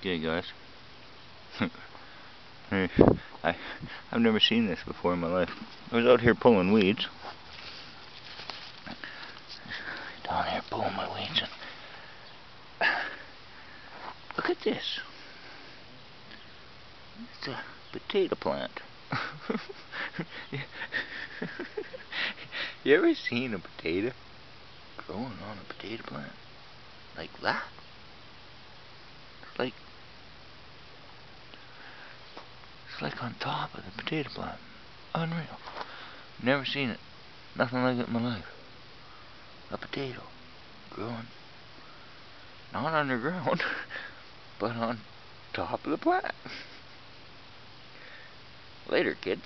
Okay, guys. I I've never seen this before in my life. I was out here pulling weeds. Down here pulling my weeds and look at this. It's a potato plant. you ever seen a potato growing on a potato plant? Like that? Like like on top of the potato plant. Unreal. Never seen it. Nothing like it in my life. A potato growing not underground, but on top of the plant. Later, kids.